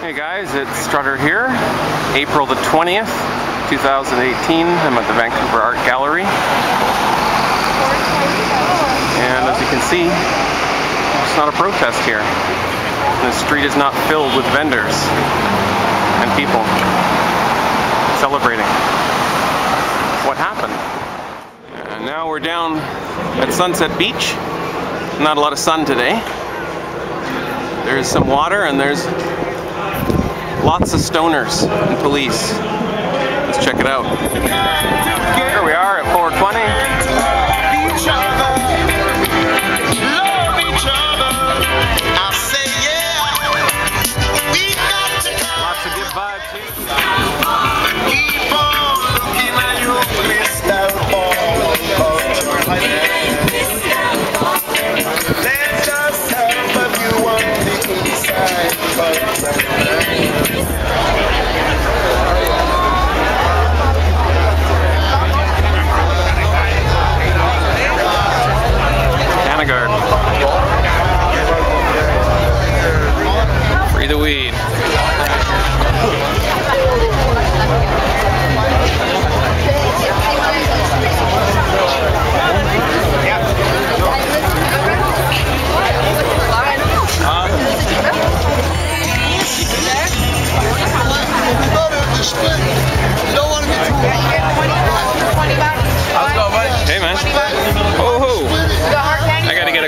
Hey guys, it's D Rutter here. April the 20th, 2018. I'm at the Vancouver Art Gallery. And as you can see, it's not a protest here. The street is not filled with vendors and people celebrating what happened. And now we're down at Sunset Beach. Not a lot of sun today. There's some water and there's lots of stoners and police. Let's check it out. Here we are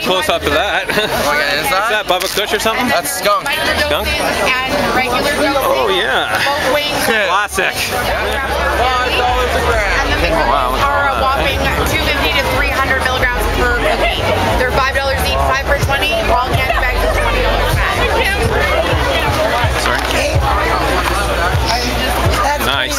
get close up of that. Okay, is Is that that? Bubba Kush or something? That's skunk. Skunk? And regular Oh yeah. both wings Classic. Five dollars a gram. and the minimums Wow, are a whopping 250 to 300 milligrams per cookie. They're five dollars each, five for 20. All candy bags are 20 dollars Sorry. Nice.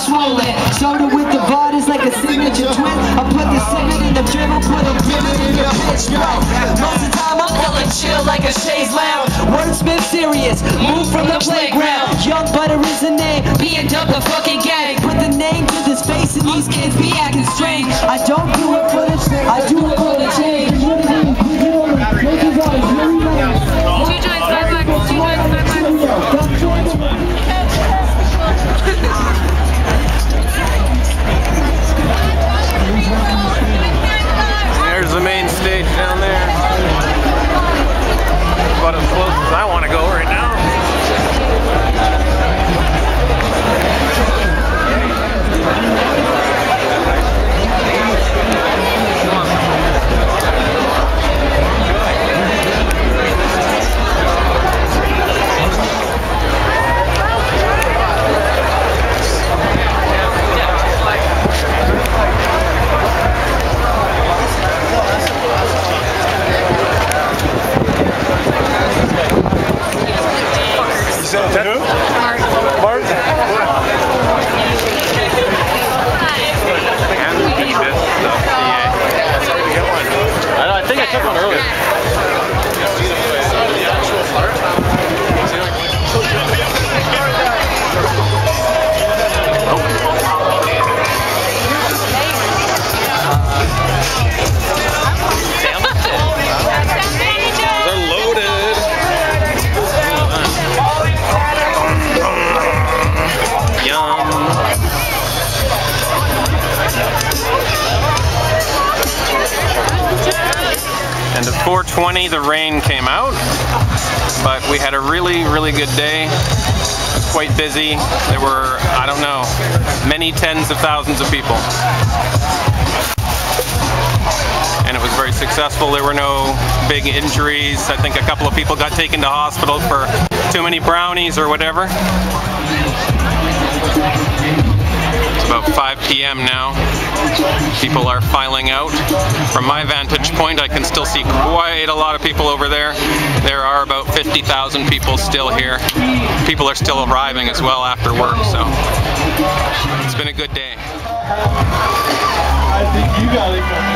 Swollen. Soda with the vodkas like a signature twist. I put the cement in the dribble, put a ribbon in your bitch mouth. Most of the time I'm feeling chill like a chaise lounge. Wordsmith serious, move from the playground. Young butter is the name, being dubbed the fucking gang. Put the name to this face and these kids be acting strange. I don't do it for the I And we did the PA. I know, I think I took one earlier. 420 the rain came out, but we had a really, really good day. Quite busy. There were, I don't know, many tens of thousands of people. And it was very successful. There were no big injuries. I think a couple of people got taken to hospital for too many brownies or whatever. It's about 5 p.m. now. People are filing out. From my vantage point, I can still see quite a lot of people over there. There are about 50,000 people still here. People are still arriving as well after work, so it's been a good day. I think you got it.